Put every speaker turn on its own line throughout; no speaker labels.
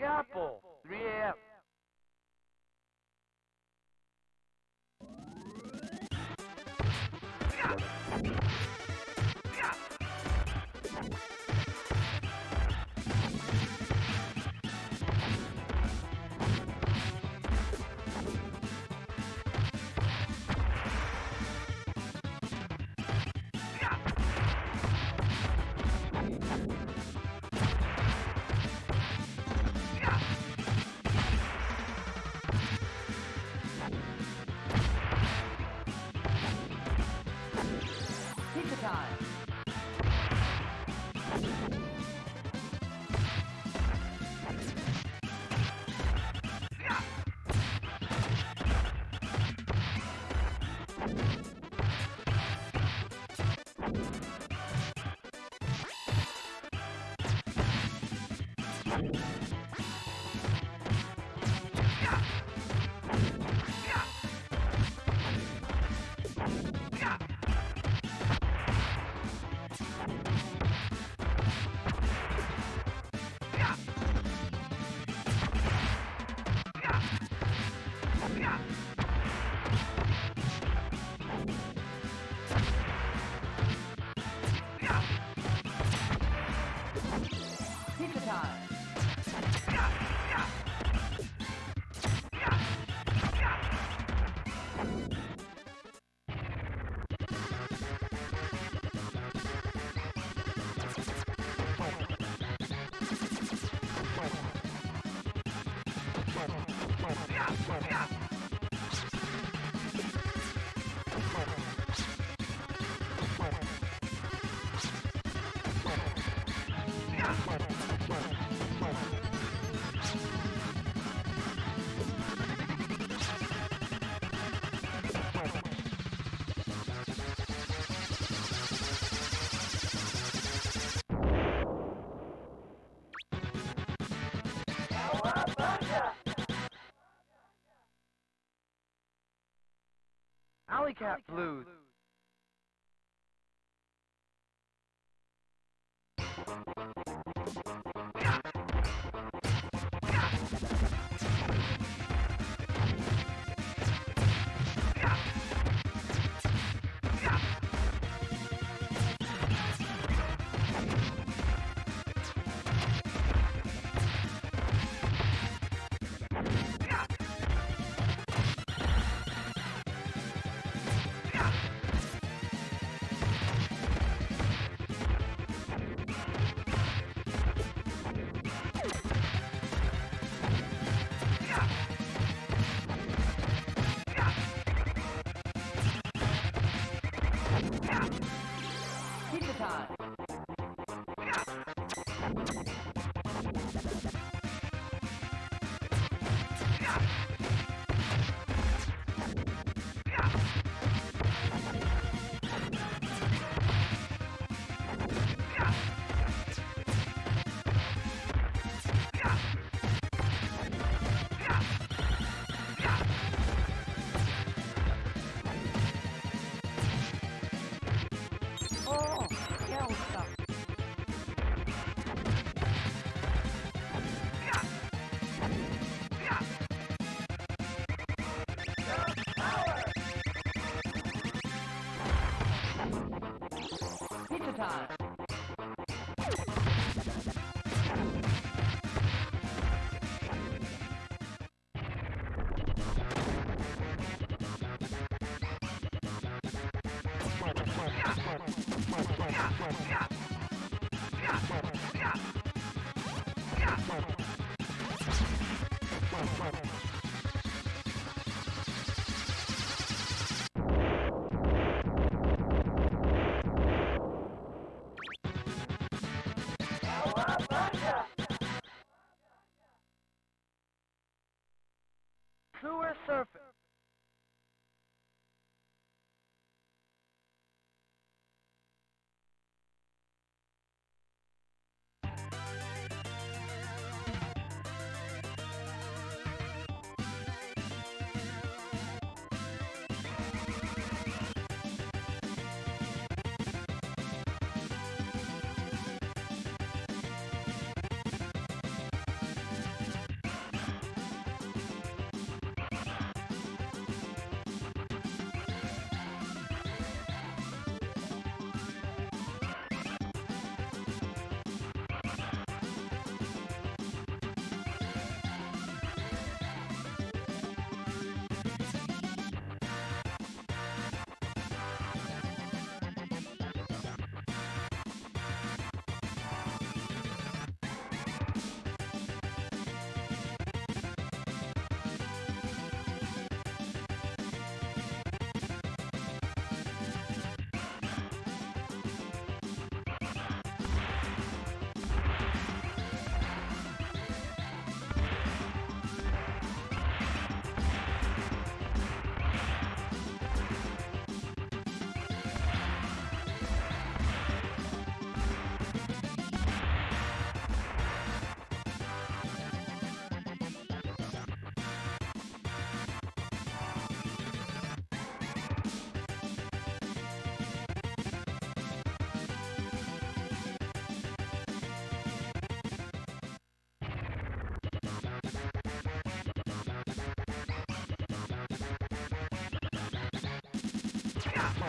Big Apple, 3 a.m. Alley Blues.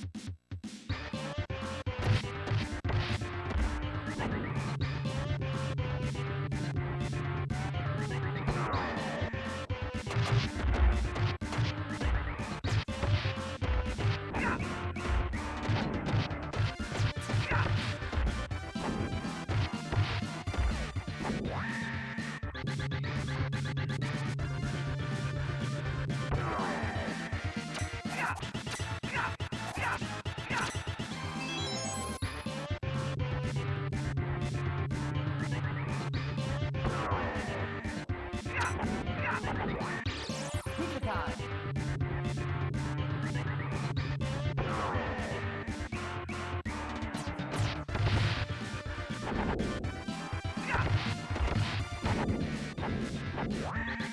Time. Wow.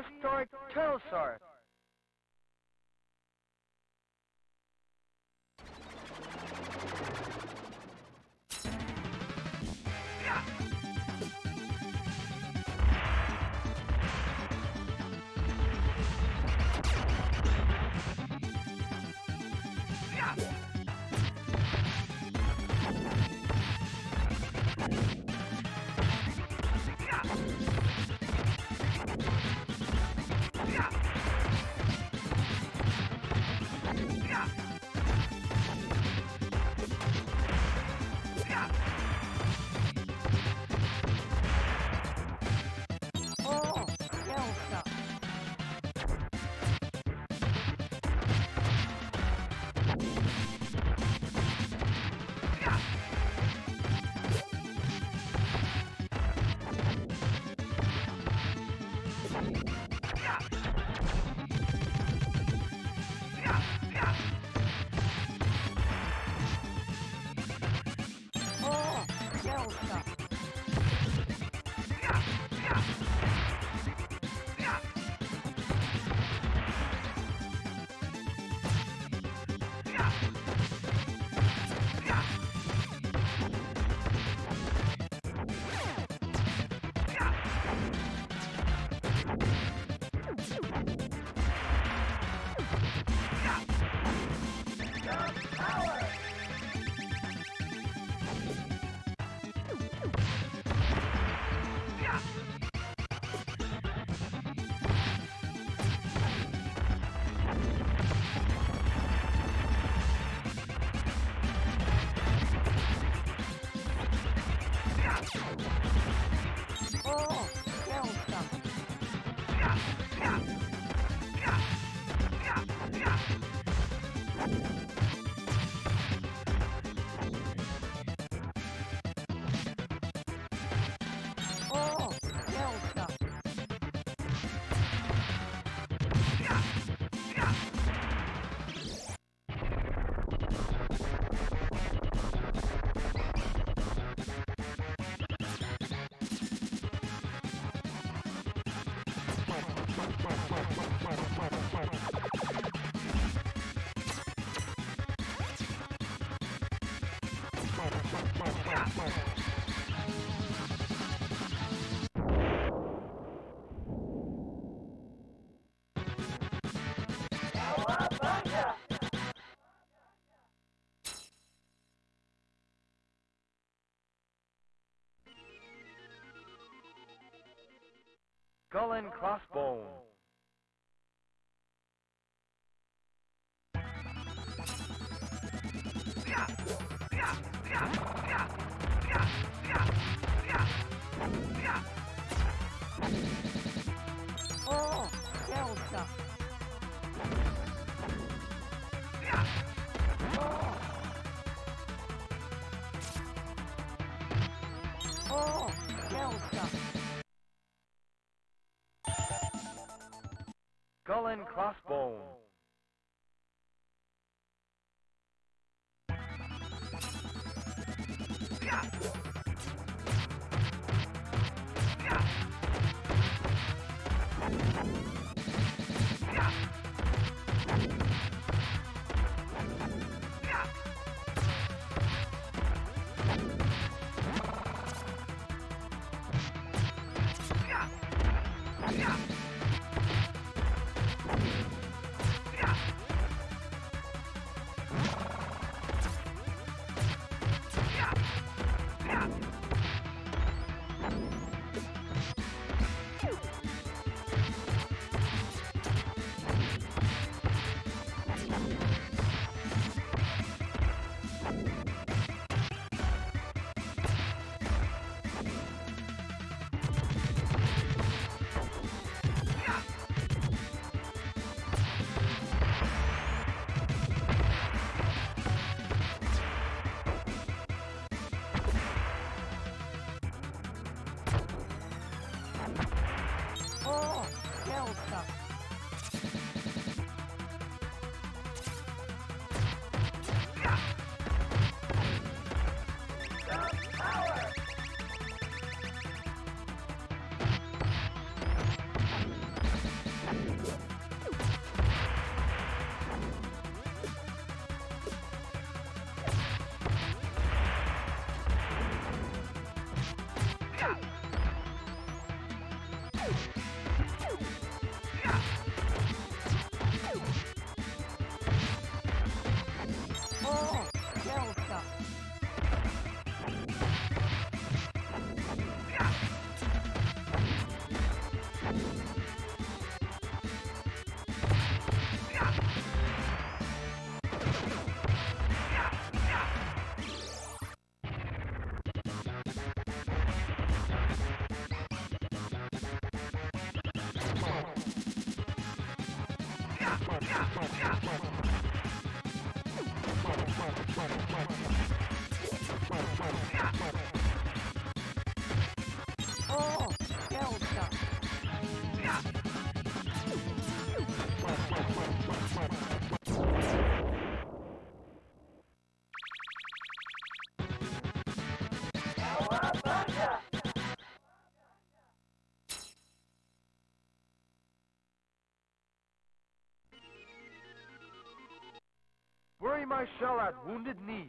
Prehistoric Turtlesaurus.
Skull and crossbone. Skull my shell at wounded knee.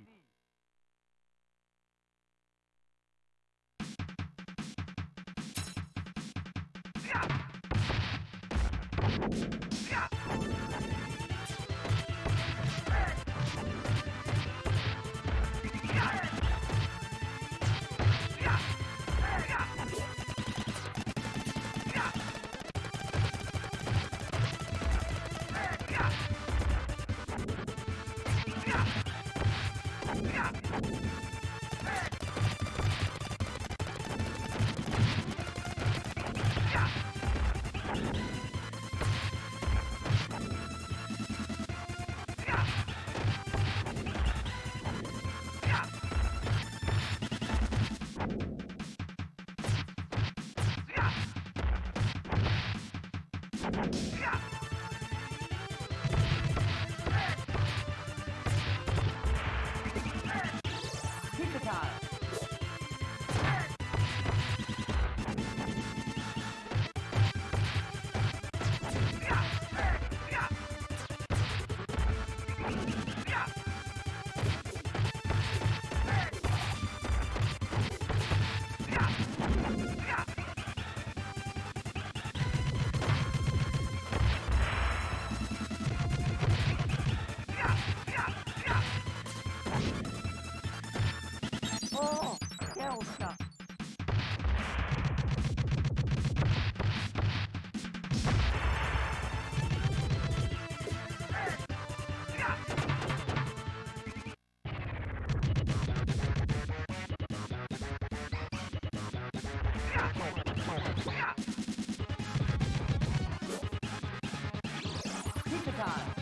Pizza Pizza time.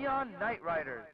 Neon Night Riders.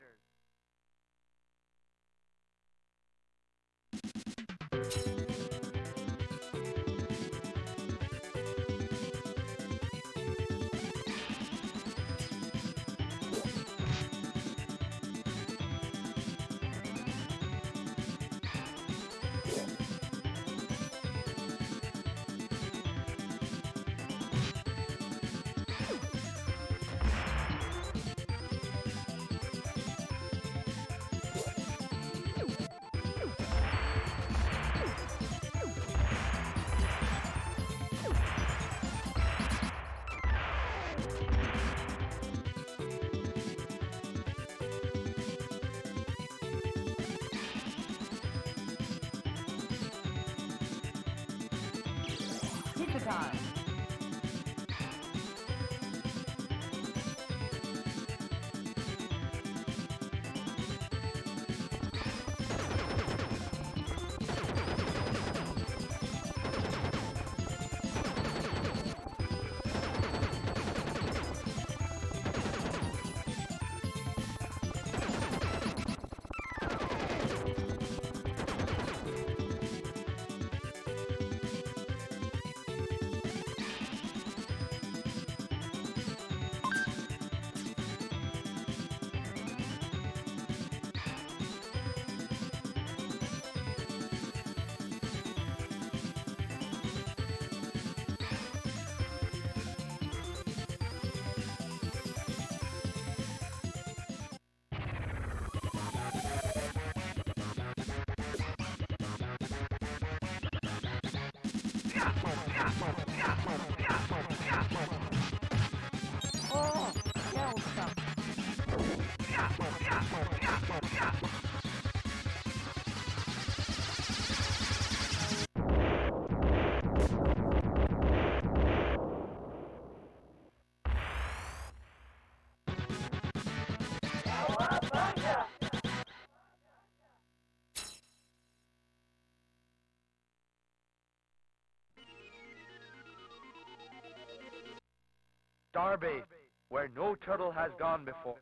Starbase, where no turtle has gone before.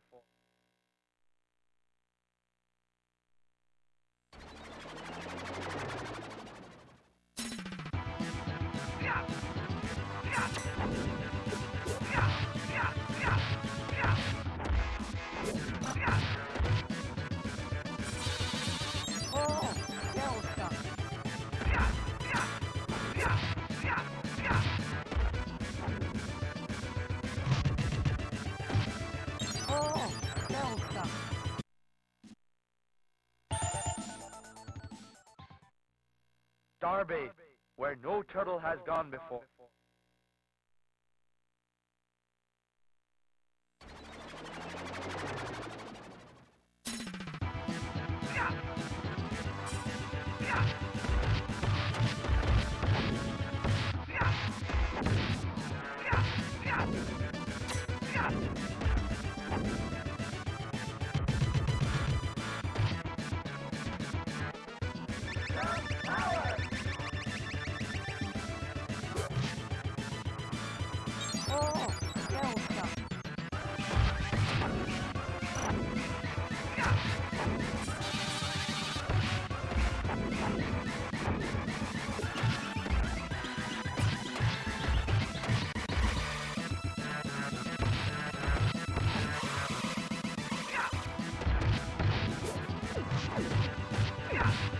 Starbase, where no turtle has gone before.
Oh,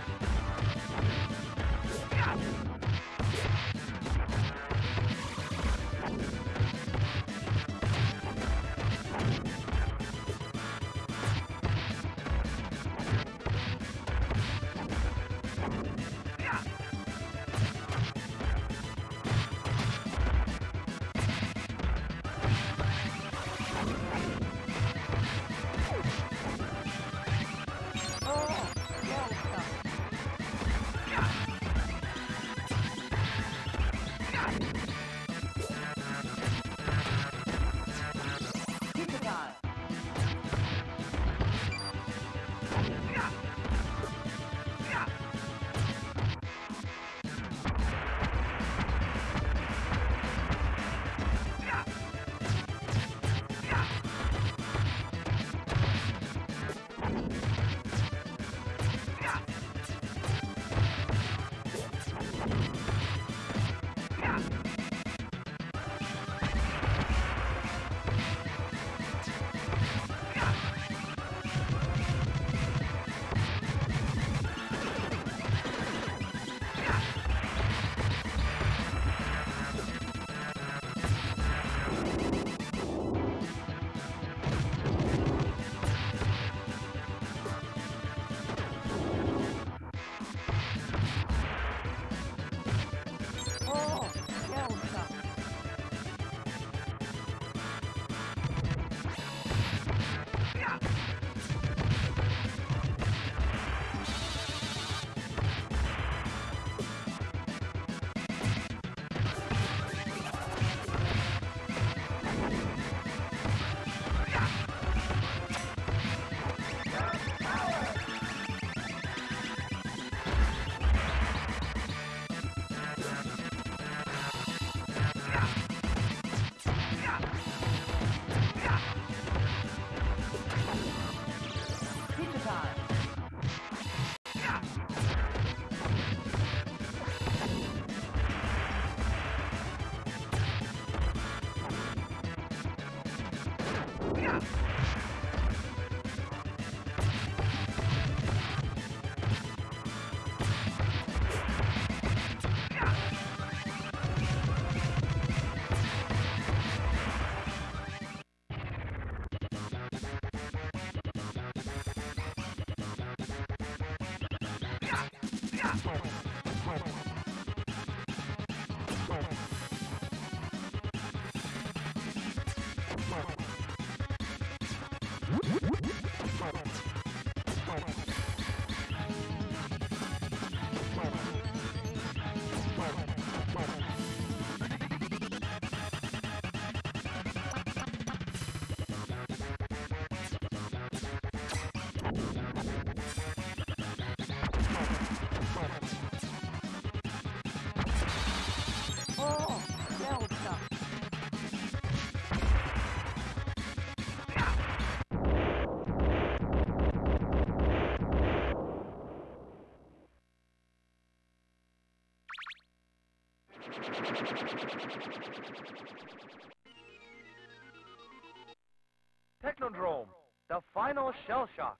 Technodrome, the final shell shock.